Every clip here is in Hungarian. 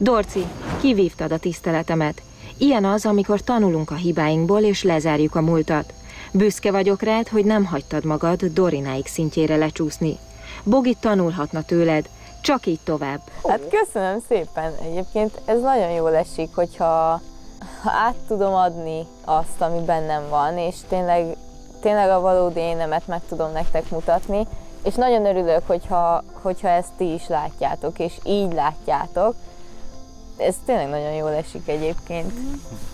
Dorci, kivívtad a tiszteletemet. Ilyen az, amikor tanulunk a hibáinkból és lezárjuk a múltat. Büszke vagyok rád, hogy nem hagytad magad Dorináig szintjére lecsúszni. Bogi tanulhatna tőled, csak így tovább. Hát köszönöm szépen. Egyébként ez nagyon jól esik, hogyha ha át tudom adni azt, ami bennem van, és tényleg, tényleg a valódi énemet meg tudom nektek mutatni, és nagyon örülök, hogyha, hogyha ezt ti is látjátok, és így látjátok. Ez tényleg nagyon jól esik egyébként.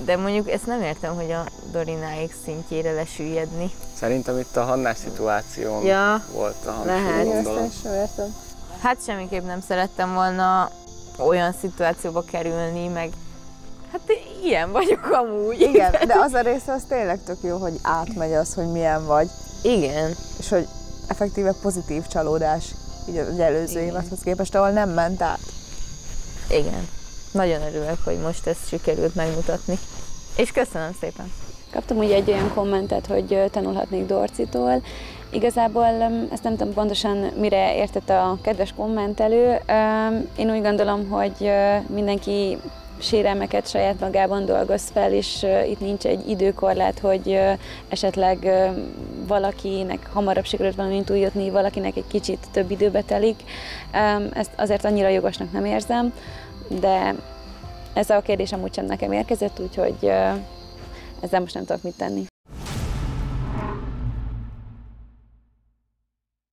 De mondjuk ezt nem értem, hogy a Dorináik szintjére lesüllyedni. Szerintem itt a Hannás szituáción Ja, volt a hangsúly, lehet. gondolom. Hát semmiképp nem szerettem volna olyan szituációba kerülni, meg hát ilyen vagyok amúgy. Igen, de az a része az tényleg tök jó, hogy átmegy az, hogy milyen vagy, Igen. és hogy effektíve pozitív csalódás így az előző Igen. évadhoz képest, ahol nem ment át. Igen. Nagyon örülök, hogy most ezt sikerült megmutatni. És köszönöm szépen. Kaptam ugye egy olyan kommentet, hogy tanulhatnék Dorcitól. Igazából ezt nem tudom pontosan, mire értette a kedves kommentelő. Én úgy gondolom, hogy mindenki sérelmeket saját magában dolgoz fel, és itt nincs egy időkorlát, hogy esetleg valakinek hamarabb sikerült valamint túljutni, valakinek egy kicsit több időbe telik. Ezt azért annyira jogosnak nem érzem, de ez a kérdés amúgy sem nekem érkezett, úgyhogy ezzel most nem tudok mit tenni.